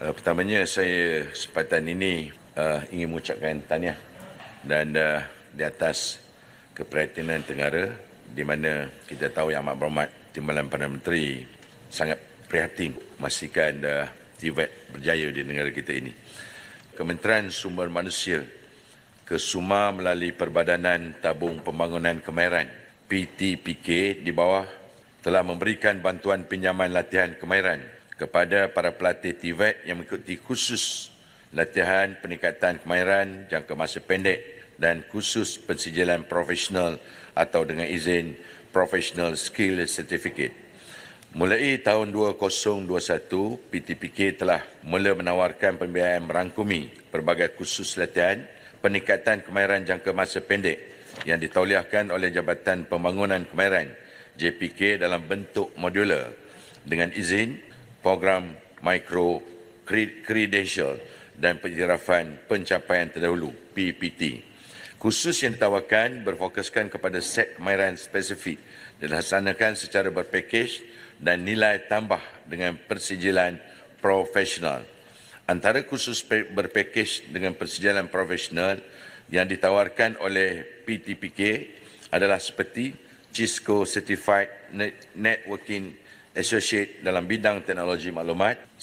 Uh, pertamanya saya sepatan ini uh, ingin mengucapkan tahniah dan uh, di atas keprihatinan negara di mana kita tahu yang amat berhormat Timbalan Perdana Menteri sangat prihatin memastikan uh, TVET berjaya di negara kita ini. Kementerian Sumber Manusia ke Suma melalui Perbadanan Tabung Pembangunan Kemahiran PTPK di bawah telah memberikan bantuan pinjaman latihan kemahiran kepada para pelatih TVET yang mengikuti khusus latihan peningkatan kemahiran jangka masa pendek dan khusus pensijilan profesional atau dengan izin Professional Skill Certificate. Mulai tahun 2021, PTPK telah mula menawarkan pembiayaan merangkumi pelbagai khusus latihan peningkatan kemahiran jangka masa pendek yang ditauliahkan oleh Jabatan Pembangunan Kemahiran JPK dalam bentuk modular dengan izin program micro credential dan penjerafan pencapaian terdahulu PPT. Khusus yang ditawarkan berfokuskan kepada set kemahiran spesifik dan dilaksanakan secara berpakej dan nilai tambah dengan persijilan profesional. Antara khusus berpakej dengan persijilan profesional yang ditawarkan oleh PTPK adalah seperti Cisco Certified Networking Associate dalam bidang teknologi maklumat,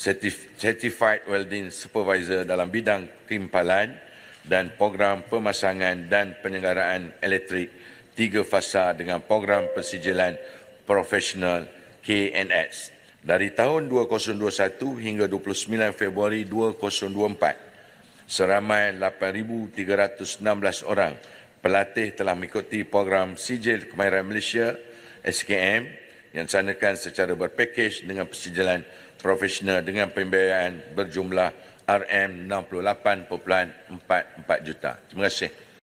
Certified Welding Supervisor dalam bidang timpalan dan program pemasangan dan penyelenggaraan elektrik tiga fasa dengan program persijilan profesional KNS. Dari tahun 2021 hingga 29 Februari 2024, seramai 8,316 orang pelatih telah mengikuti program Sijil Kemahiran Malaysia SKM yang disanakan secara berpakej dengan persijilan profesional dengan pembiayaan berjumlah RM68.44 juta. Terima kasih.